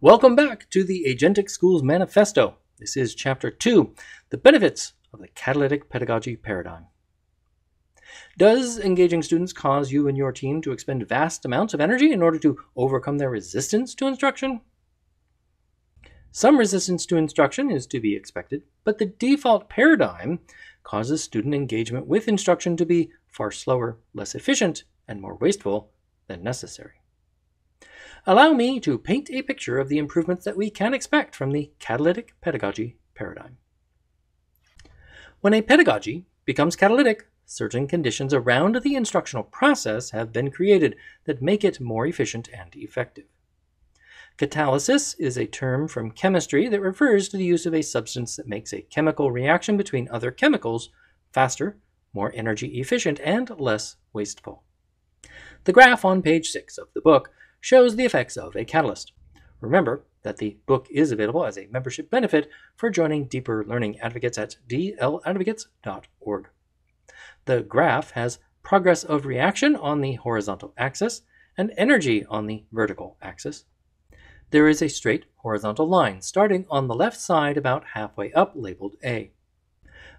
Welcome back to the Agentic Schools Manifesto. This is Chapter 2 The Benefits of the Catalytic Pedagogy Paradigm. Does engaging students cause you and your team to expend vast amounts of energy in order to overcome their resistance to instruction? Some resistance to instruction is to be expected, but the default paradigm causes student engagement with instruction to be far slower, less efficient, and more wasteful than necessary. Allow me to paint a picture of the improvements that we can expect from the catalytic pedagogy paradigm. When a pedagogy becomes catalytic, certain conditions around the instructional process have been created that make it more efficient and effective. Catalysis is a term from chemistry that refers to the use of a substance that makes a chemical reaction between other chemicals faster, more energy efficient, and less wasteful. The graph on page 6 of the book shows the effects of a catalyst. Remember that the book is available as a membership benefit for joining Deeper Learning Advocates at dladvocates.org. The graph has progress of reaction on the horizontal axis and energy on the vertical axis. There is a straight horizontal line starting on the left side about halfway up labeled A.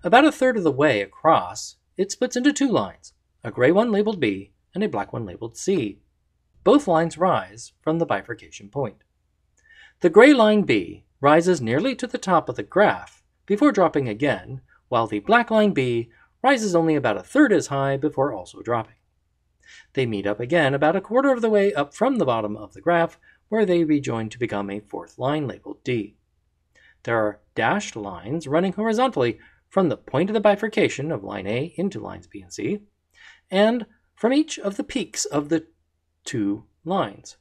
About a third of the way across, it splits into two lines, a gray one labeled B and a black one labeled C. Both lines rise from the bifurcation point. The gray line B rises nearly to the top of the graph before dropping again, while the black line B rises only about a third as high before also dropping. They meet up again about a quarter of the way up from the bottom of the graph, where they rejoin to become a fourth line labeled D. There are dashed lines running horizontally from the point of the bifurcation of line A into lines B and C, and from each of the peaks of the two lines.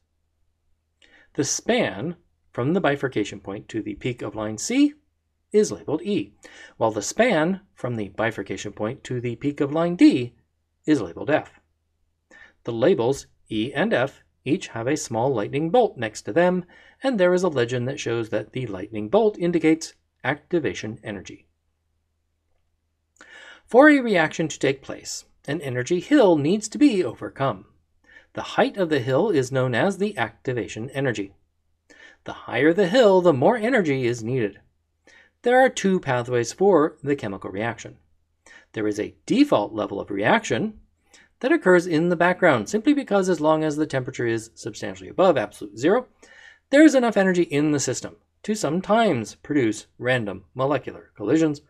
The span from the bifurcation point to the peak of line C is labeled E, while the span from the bifurcation point to the peak of line D is labeled F. The labels E and F each have a small lightning bolt next to them, and there is a legend that shows that the lightning bolt indicates activation energy. For a reaction to take place, an energy hill needs to be overcome. The height of the hill is known as the activation energy. The higher the hill, the more energy is needed. There are two pathways for the chemical reaction. There is a default level of reaction that occurs in the background simply because as long as the temperature is substantially above absolute zero, there is enough energy in the system to sometimes produce random molecular collisions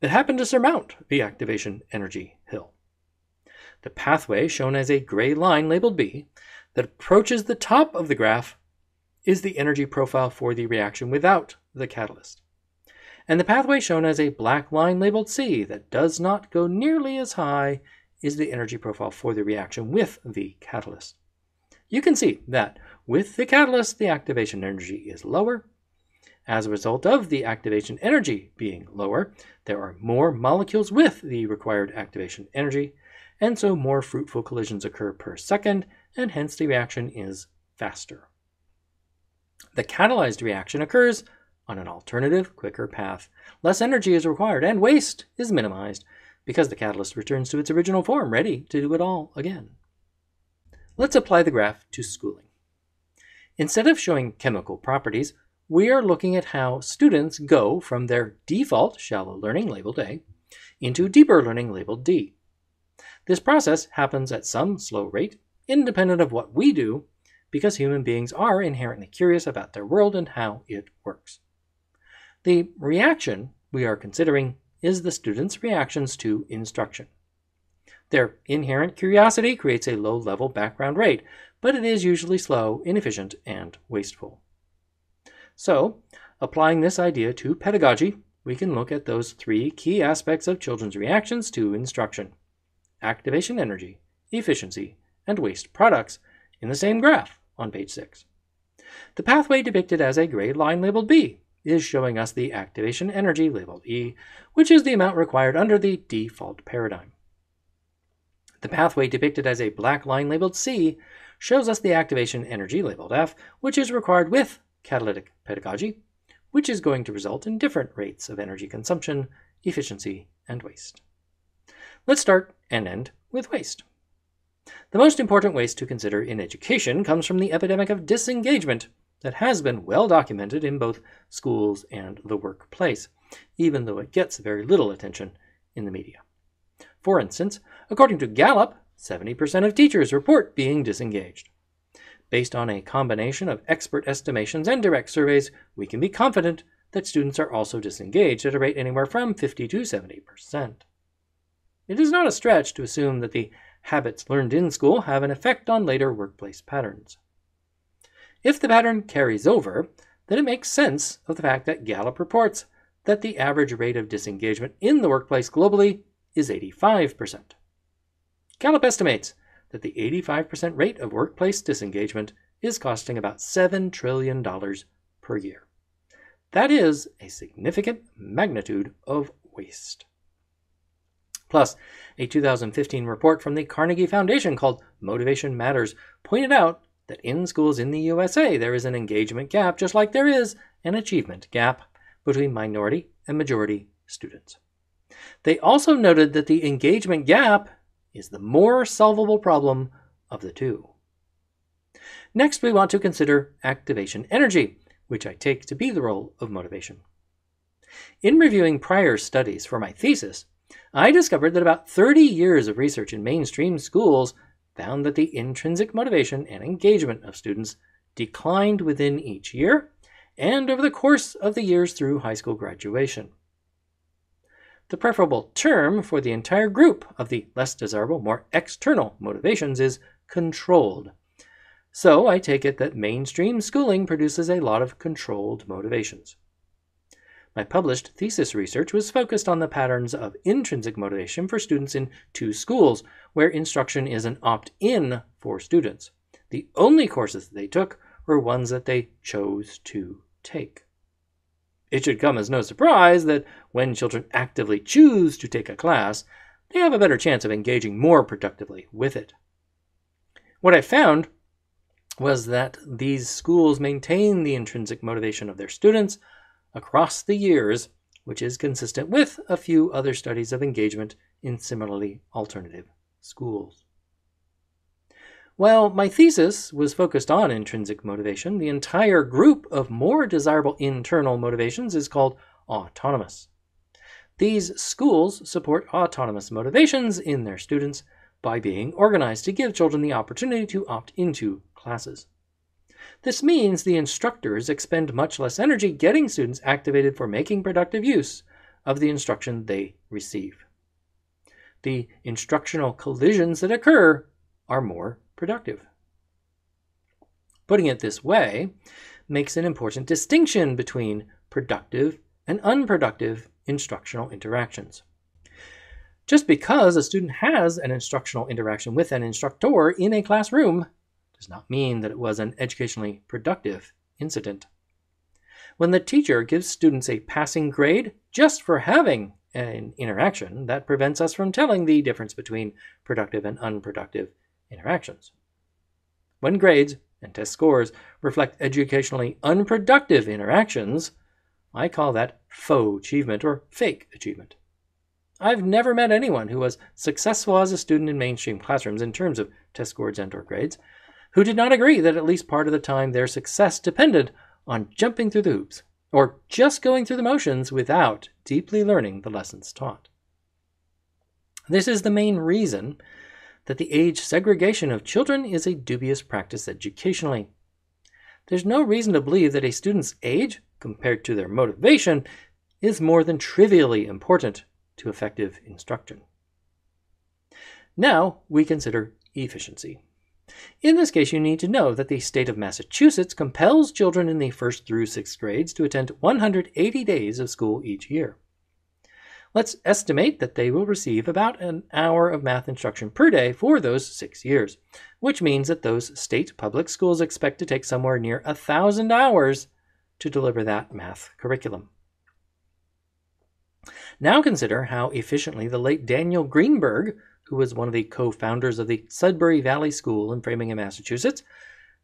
that happen to surmount the activation energy. The pathway, shown as a gray line labeled B, that approaches the top of the graph is the energy profile for the reaction without the catalyst. And the pathway shown as a black line labeled C that does not go nearly as high is the energy profile for the reaction with the catalyst. You can see that with the catalyst, the activation energy is lower. As a result of the activation energy being lower, there are more molecules with the required activation energy, and so more fruitful collisions occur per second, and hence the reaction is faster. The catalyzed reaction occurs on an alternative, quicker path. Less energy is required, and waste is minimized because the catalyst returns to its original form, ready to do it all again. Let's apply the graph to schooling. Instead of showing chemical properties, we are looking at how students go from their default shallow learning labeled A into deeper learning labeled D. This process happens at some slow rate, independent of what we do, because human beings are inherently curious about their world and how it works. The reaction we are considering is the students' reactions to instruction. Their inherent curiosity creates a low level background rate, but it is usually slow, inefficient, and wasteful. So, applying this idea to pedagogy, we can look at those three key aspects of children's reactions to instruction activation energy, efficiency, and waste products in the same graph on page 6. The pathway depicted as a gray line labeled B is showing us the activation energy labeled E, which is the amount required under the default paradigm. The pathway depicted as a black line labeled C shows us the activation energy labeled F, which is required with catalytic pedagogy, which is going to result in different rates of energy consumption, efficiency, and waste. Let's start and end with waste. The most important waste to consider in education comes from the epidemic of disengagement that has been well documented in both schools and the workplace, even though it gets very little attention in the media. For instance, according to Gallup, 70% of teachers report being disengaged. Based on a combination of expert estimations and direct surveys, we can be confident that students are also disengaged at a rate anywhere from 50 to 70%. It is not a stretch to assume that the habits learned in school have an effect on later workplace patterns. If the pattern carries over, then it makes sense of the fact that Gallup reports that the average rate of disengagement in the workplace globally is 85%. Gallup estimates that the 85% rate of workplace disengagement is costing about $7 trillion per year. That is a significant magnitude of waste. Plus, a 2015 report from the Carnegie Foundation called Motivation Matters pointed out that in schools in the USA there is an engagement gap, just like there is an achievement gap between minority and majority students. They also noted that the engagement gap is the more solvable problem of the two. Next, we want to consider activation energy, which I take to be the role of motivation. In reviewing prior studies for my thesis, I discovered that about 30 years of research in mainstream schools found that the intrinsic motivation and engagement of students declined within each year and over the course of the years through high school graduation. The preferable term for the entire group of the less desirable, more external motivations is controlled. So I take it that mainstream schooling produces a lot of controlled motivations. My published thesis research was focused on the patterns of intrinsic motivation for students in two schools where instruction is an opt in for students. The only courses they took were ones that they chose to take. It should come as no surprise that when children actively choose to take a class, they have a better chance of engaging more productively with it. What I found was that these schools maintain the intrinsic motivation of their students across the years, which is consistent with a few other studies of engagement in similarly alternative schools. While my thesis was focused on intrinsic motivation, the entire group of more desirable internal motivations is called autonomous. These schools support autonomous motivations in their students by being organized to give children the opportunity to opt into classes. This means the instructors expend much less energy getting students activated for making productive use of the instruction they receive. The instructional collisions that occur are more productive. Putting it this way makes an important distinction between productive and unproductive instructional interactions. Just because a student has an instructional interaction with an instructor in a classroom does not mean that it was an educationally productive incident. When the teacher gives students a passing grade just for having an interaction, that prevents us from telling the difference between productive and unproductive interactions. When grades and test scores reflect educationally unproductive interactions, I call that faux achievement or fake achievement. I've never met anyone who was successful as a student in mainstream classrooms in terms of test scores and or grades who did not agree that at least part of the time their success depended on jumping through the hoops or just going through the motions without deeply learning the lessons taught. This is the main reason that the age segregation of children is a dubious practice educationally. There's no reason to believe that a student's age, compared to their motivation, is more than trivially important to effective instruction. Now we consider efficiency. In this case, you need to know that the state of Massachusetts compels children in the first through sixth grades to attend 180 days of school each year. Let's estimate that they will receive about an hour of math instruction per day for those six years, which means that those state public schools expect to take somewhere near a thousand hours to deliver that math curriculum. Now consider how efficiently the late Daniel Greenberg, who was one of the co founders of the Sudbury Valley School in Framingham, Massachusetts,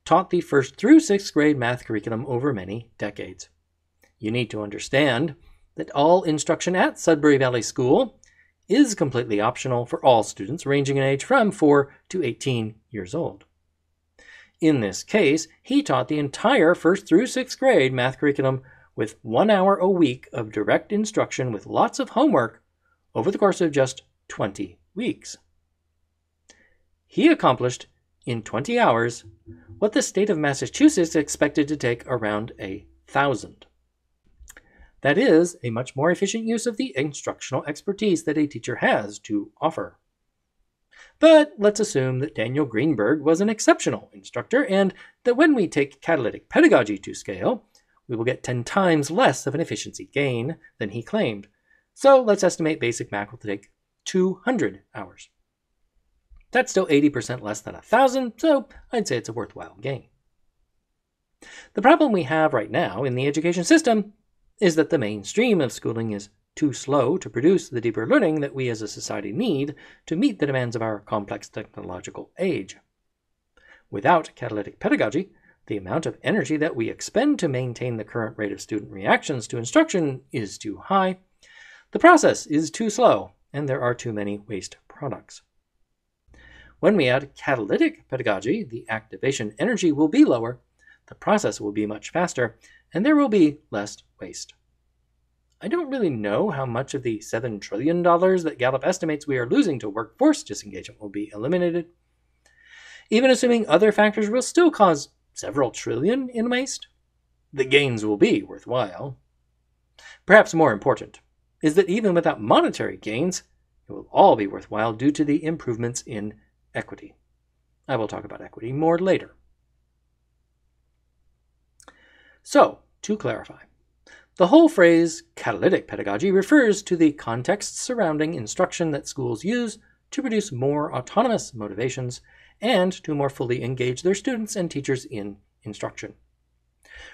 taught the first through sixth grade math curriculum over many decades. You need to understand that all instruction at Sudbury Valley School is completely optional for all students ranging in age from 4 to 18 years old. In this case, he taught the entire first through sixth grade math curriculum with one hour a week of direct instruction with lots of homework over the course of just 20 weeks. He accomplished in 20 hours what the state of Massachusetts expected to take around a thousand. That is a much more efficient use of the instructional expertise that a teacher has to offer. But let's assume that Daniel Greenberg was an exceptional instructor and that when we take catalytic pedagogy to scale, we will get 10 times less of an efficiency gain than he claimed. So let's estimate basic math will take 200 hours. That's still 80% less than 1,000, so I'd say it's a worthwhile gain. The problem we have right now in the education system is that the mainstream of schooling is too slow to produce the deeper learning that we as a society need to meet the demands of our complex technological age. Without catalytic pedagogy, the amount of energy that we expend to maintain the current rate of student reactions to instruction is too high, the process is too slow, and there are too many waste products. When we add catalytic pedagogy, the activation energy will be lower, the process will be much faster, and there will be less waste. I don't really know how much of the $7 trillion that Gallup estimates we are losing to workforce disengagement will be eliminated. Even assuming other factors will still cause several trillion in waste, the gains will be worthwhile. Perhaps more important is that even without monetary gains, it will all be worthwhile due to the improvements in equity. I will talk about equity more later. So, to clarify, the whole phrase catalytic pedagogy refers to the context surrounding instruction that schools use to produce more autonomous motivations and to more fully engage their students and teachers in instruction.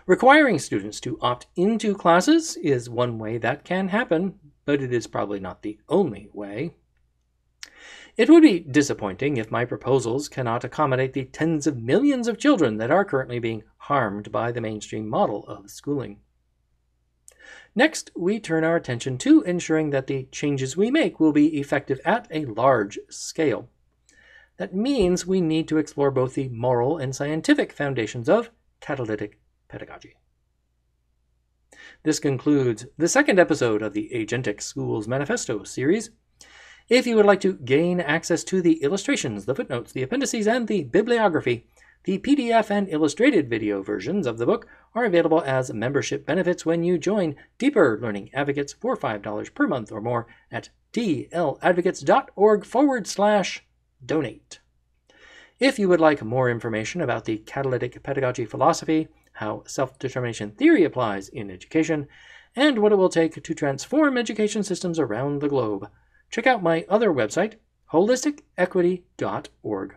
Requiring students to opt into classes is one way that can happen, but it is probably not the only way. It would be disappointing if my proposals cannot accommodate the tens of millions of children that are currently being harmed by the mainstream model of schooling. Next, we turn our attention to ensuring that the changes we make will be effective at a large scale. That means we need to explore both the moral and scientific foundations of catalytic pedagogy. This concludes the second episode of the Agentic Schools Manifesto series. If you would like to gain access to the illustrations, the footnotes, the appendices, and the bibliography, the PDF and illustrated video versions of the book are available as membership benefits when you join Deeper Learning Advocates for $5 per month or more at dladvocates.org forward slash donate. If you would like more information about the catalytic pedagogy philosophy, how self determination theory applies in education, and what it will take to transform education systems around the globe, check out my other website, holisticequity.org.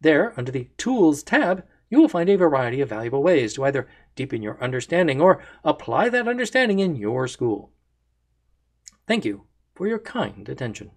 There, under the Tools tab, you will find a variety of valuable ways to either deepen your understanding or apply that understanding in your school. Thank you for your kind attention.